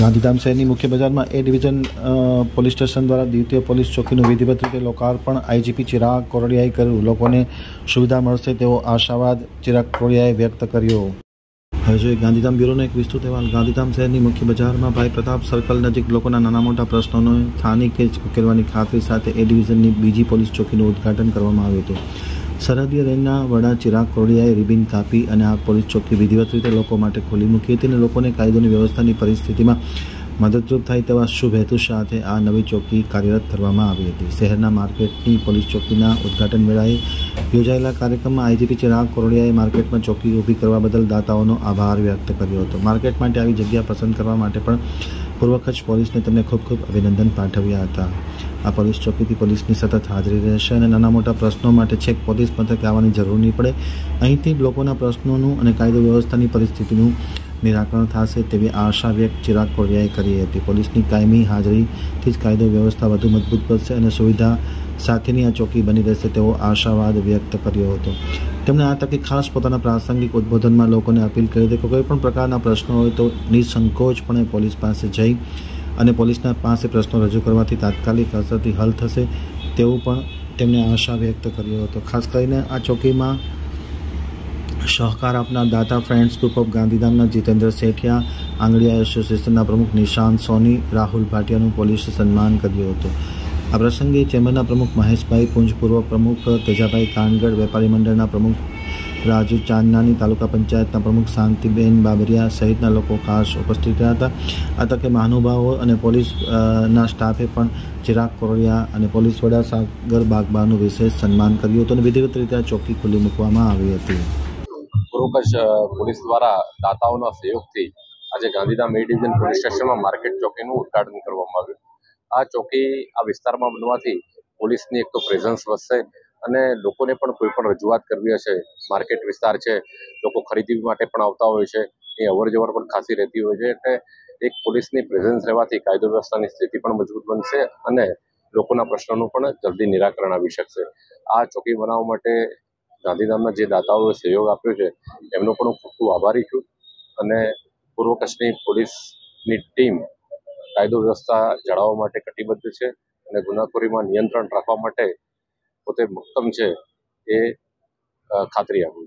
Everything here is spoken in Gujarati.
ગાંધીધામ શહેરની મુખ્ય બજારમાં એ ડિવિઝન પોલીસ સ્ટેશન દ્વારા દ્વિતીય પોલીસ ચોકીનું વિધિવત રીતે લોકાર્પણ આઈજીપી ચિરાગ કોરડિયાએ કર્યું લોકોને સુવિધા મળશે તેવો આશાવાદ ચિરાગ કોરડિયાએ વ્યક્ત કર્યો હવે જોઈએ ગાંધીધામ બ્યુરોનો એક વિસ્તૃત અહેવાલ ગાંધીધામ શહેરની મુખ્ય બજારમાં ભાઈ પ્રતાપ સર્કલ નજીક લોકોના નાના મોટા પ્રશ્નોને સ્થાનિક ઉકેલવાની ખાતરી સાથે એ ડિવિઝનની બીજી પોલીસ ચોકીનું ઉદ્ઘાટન કરવામાં આવ્યું હતું સરાદિયા દેના બડા ચિરા કોરિયા એ રિબિન કાપી અને આ પોલીસ ચોકી વિધિવત રીતે લોકો માટે ખોલી મૂકી હતી અને લોકોને કાયદોની વ્યવસ્થાની પરિસ્થિતિમાં મદદરૂપ થઈ તેવા શુભ હેતુ સાથે આ નવી ચોકી કાર્યરત કરવામાં આવી હતી શહેરના માર્કેટની પોલીસ ચોકીના ઉદ્ઘાટન મેળાએ યોજાયેલા કાર્યક્રમમાં આઈજીપી ચિરા કોરિયા એ માર્કેટમાં ચોકી ઊભી કરવા બદલ દાતાઓનો આભાર વ્યક્ત કર્યો હતો માર્કેટમાં આવી જગ્યા પસંદ કરવા માટે પણ પૂર્વક જ પોલીસને તમને ખૂબ ખૂબ અભિનંદન પાઠવ્યા હતા અપરિશ્ચિત પોલીસની સતત હાજરી રહેશે અને નાનામોટા પ્રશ્નો માટે છેક પોલીસ પથકે આવવાની જરૂર નહીં પડે અહીંથી લોકોના પ્રશ્નોનું અને કાયદો વ્યવસ્થાની પરિસ્થિતિનું નિરાકરણ થાશે તેવે આશા વ્યક્ત ચિરાક કોર્વેય કરી હતી પોલીસની કાયમી હાજરી થી કાયદો વ્યવસ્થા વધુ મજબૂત બળશે અને સુવિધા સાથેની આ ચોકી બની રહેશે તેવો આશાવાદ વ્યક્ત કર્યો હતો તેમણે આતક ખાસ પોતાના प्रासंगिक ઉદ્બોધનમાં લોકોને અપીલ કરી દી કે કોઈ પણ પ્રકારના પ્રશ્નો હોય તો નિસંકોચપણે પોલીસ પાસે જઈ અને પોલીસના પાંચેય પ્રશ્નો રજુ કરવાથી તાત્કાલિક અસરથી હલ થશે તેવું પણ તેમણે આશા વ્યક્ત કર્યો હતો ખાસ કરીને આ ચોકીમાં સહકાર આપનાર દાતા ફ્રેન્ડ્સ ગ્રુપ ઓફ ગાંધીધામના જીતેન્દ્ર સેઠિયા આંગળીયા યુસીએસના પ્રમુખ નિશાન સોની રાહુલ ભાટિયાનું પોલીસ સન્માન કર્યું હતું આ પ્રસંગે ચેરમેનના પ્રમુખ મહેશભાઈ પૂંછ પૂર્વ પ્રમુખ ધજાભાઈ કાનગડ વેપારી મંડળના પ્રમુખ રાજ ચાંદનાની તાલુકા પંચાયતના પ્રમુખ શાંતિબેન બાબરિયા સહિતના લોકો ખાસ ઉપસ્થિત રહ્યા હતા આતકે માનુભાવો અને પોલીસ ના સ્ટાફે પણ ચિરાગ કોરિયા અને પોલીસ વડા સાગર બાગબાનું વિશેષ સન્માન કર્યું તોન વિવિધ ત્રીતયા ચોકી ખુલ્લી મુકવામાં આવી હતી પ્રોકર્સ પોલીસ દ્વારા દાતાઓના સહયોગથી આજે ગાંધીધામ મેડિઝન પોલીસ સ્ટેશનમાં માર્કેટ ચોકીનું ઉદ્ઘાટન કરવામાં ગયું આ ચોકી આ વિસ્તારમાં બનવાથી પોલીસની એક તો પ્રેઝન્સ રહેશે અને લોકોને પણ કોઈ પણ રજૂઆત કરવી હશે માર્કેટ વિસ્તાર છે લોકો ખરીદી માટે પણ આવતા હોય છે એ અવરજવર પણ ખાસી રહેતી હોય છે એટલે એક પોલીસની પ્રેઝન્સ રહેવાથી કાયદો વ્યવસ્થાની સ્થિતિ પણ મજબૂત બનશે અને લોકોના પ્રશ્નોનું પણ જલ્દી નિરાકરણ આવી શકશે આ ચોકી બનાવવા માટે ગાંધીધામના જે દાતાઓએ સહયોગ આપ્યો છે એમનો પણ હું ખૂબ ખૂબ આભારી છું અને પૂર્વ કચ્છની પોલીસની ટીમ કાયદો વ્યવસ્થા જાળવવા માટે કટિબદ્ધ છે અને ગુનાખોરીમાં નિયંત્રણ રાખવા માટે પોતે મક્કમ છે એ ખાતરી આપું